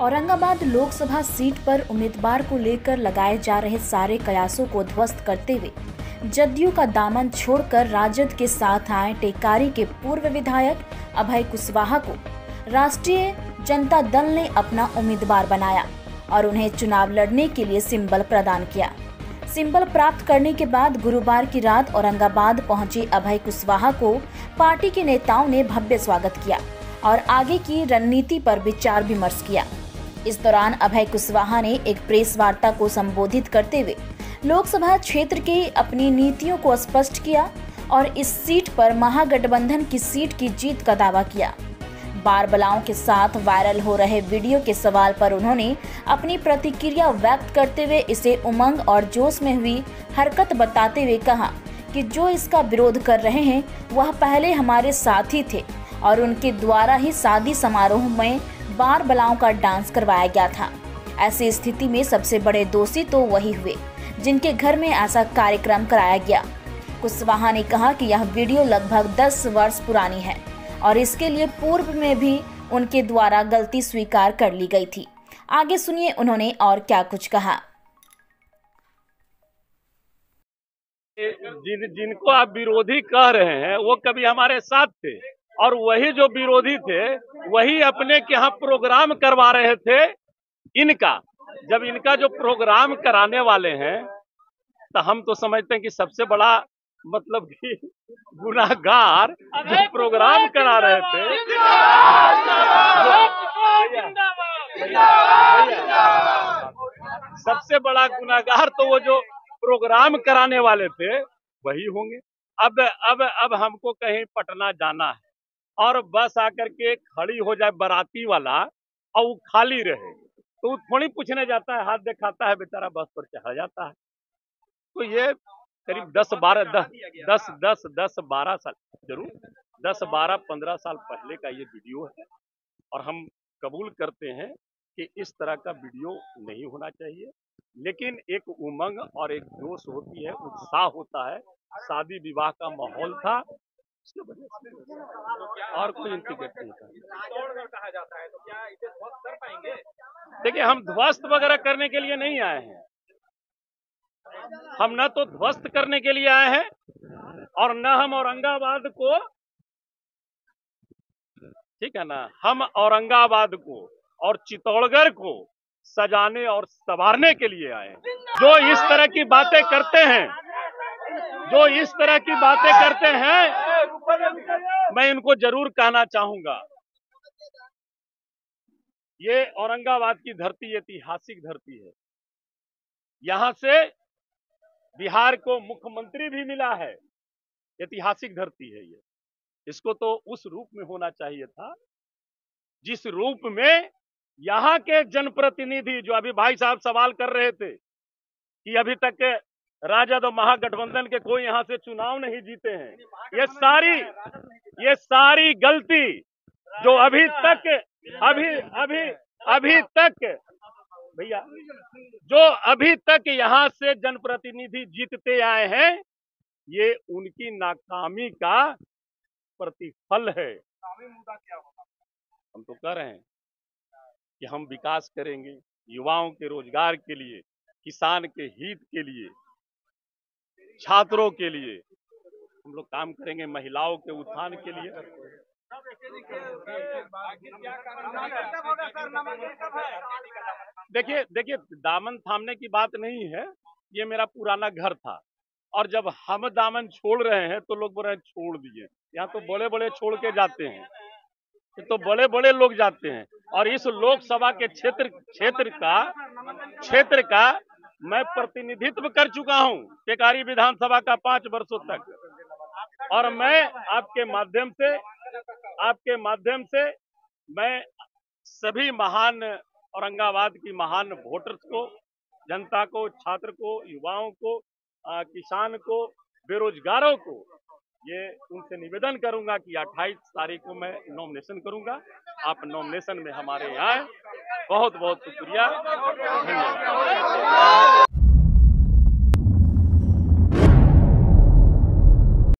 Aurangabad Lok Sabha seat पर उम्मीदवार को लेकर लगाए जा रहे सारे कयासों को ध्वस्त करते हुए जदयू का दामन छोड़कर राजद के साथ आए टेकारी के पूर्व विधायक अभय कुशवाहा को राष्ट्रीय जनता दल ने अपना उम्मीदवार बनाया और उन्हें चुनाव लड़ने के लिए सिंबल प्रदान किया। सिंबल प्राप्त करने के बाद गुरुवार की रात औरंगाबाद पहुँचे अभय कुशवाहा को पार्टी के नेताओं ने भव्य स्वागत किया और आगे की रणनीति पर विचार विमर्श किया। इस दौरान अभय कुशवाहा ने एक प्रेस वार्ता को संबोधित करते हुए लोकसभा क्षेत्र की अपनी नीतियों को स्पष्ट किया और इस सीट पर महागठबंधन की सीट की जीत का दावा किया। बार बलाओं के साथ वायरल हो रहे वीडियो के सवाल पर उन्होंने अपनी प्रतिक्रिया व्यक्त करते हुए इसे उमंग और जोश में हुई हरकत बताते हुए कहा कि जो इसका विरोध कर रहे हैं, वह पहले हमारे साथी थे और उनके द्वारा ही शादी समारोह में बार बलाओं का डांस करवाया गया था। ऐसी स्थिति में सबसे बड़े दोषी तो वही हुए, जिनके घर में ऐसा कार्यक्रम कराया गया। कुशवाहा ने कहा कि यह वीडियो लगभग 10 वर्ष पुरानी है और इसके लिए पूर्व में भी उनके द्वारा गलती स्वीकार कर ली गई थी। आगे सुनिए उन्होंने और क्या कुछ कहा। जिन जिनको आप विरोधी कह रहे हैं, वो कभी हमारे साथ थे। और वही जो विरोधी थे वही अपने के यहाँ प्रोग्राम करवा रहे थे इनका। जब इनका जो प्रोग्राम कराने वाले हैं तो हम तो समझते हैं कि सबसे बड़ा मतलब कि गुनाहगार जो प्रोग्राम करा रहे थे सबसे बड़ा गुनाहगार तो वो जो प्रोग्राम कराने वाले थे वही होंगे। अब अब अब हमको कहीं पटना जाना है। और बस आकर के खड़ी हो जाए बराती वाला और वो खाली रहे। तो वो थोड़ी पूछने जाता है हाथ दिखाता है बेचारा बस पर चढ़ा जाता है। तो ये करीब दस बारह दस दस दस दस बारह साल ज़रूर दस बारह पंद्रह साल पहले का ये वीडियो है। और हम कबूल करते हैं कि इस तरह का वीडियो नहीं होना चाहिए। लेकिन एक उमंग और एक जोश होती है उत्साह होता है। शादी विवाह का माहौल था और कोई इंटीग्रेट नहीं था। देखिए, हम ध्वस्त वगैरह करने के लिए नहीं आए हैं। हम न तो ध्वस्त करने के लिए आए हैं और न हम औरंगाबाद को, ठीक है ना, हम औरंगाबाद को और चित्तौड़गढ़ को सजाने और संवारने के लिए आए हैं। जो इस तरह की बातें करते हैं, जो इस तरह की बातें करते हैं मैं इनको ज़रूर कहना चाहूँगा। ये औरंगाबाद की धरती ऐतिहासिक धरती है। यहाँ से बिहार को मुख्यमंत्री भी मिला है। ऐतिहासिक धरती है ये। इसको तो उस रूप में होना चाहिए था, जिस रूप में यहाँ के जनप्रतिनिधि जो अभी भाई साहब सवाल कर रहे थे कि अभी तक राजद और महागठबंधन के कोई यहाँ से चुनाव नहीं जीते हैं। ये सारी ये सारी गलती जो अभी तक अभी अभी अभी तक भैया जो अभी तक यहाँ से जनप्रतिनिधि जीतते आए हैं ये उनकी नाकामी का प्रतिफल है। हम तो कह रहे हैं कि हम विकास करेंगे युवाओं के रोज़गार के लिए किसान के हित के लिए। छात्रों के लिए। हम लोग काम करेंगे महिलाओं के उत्थान के लिए। देखिए देखिए, दामन थामने की बात नहीं है। ये मेरा पुराना घर था। और जब हम दामन छोड़ रहे हैं तो लोग बोल रहे हैं, छोड़ दिए। यहाँ तो बड़े बड़े छोड़ के जाते हैं। तो बड़े बड़े लोग जाते हैं। और इस लोकसभा के क्षेत्र क्षेत्र का क्षेत्र का मैं प्रतिनिधित्व कर चुका हूँ टेकारी विधानसभा का पाँच वर्षों तक। और मैं आपके माध्यम से आपके माध्यम से मैं सभी महान औरंगाबाद की महान वोटर्स को जनता को छात्र को युवाओं को आ, किसान को बेरोजगारों को ये उनसे निवेदन करूँगा कि 28 तारीख को मैं नॉमिनेशन करूँगा। आप नॉमिनेशन में हमारे यहाँ बहुत बहुत शुक्रिया।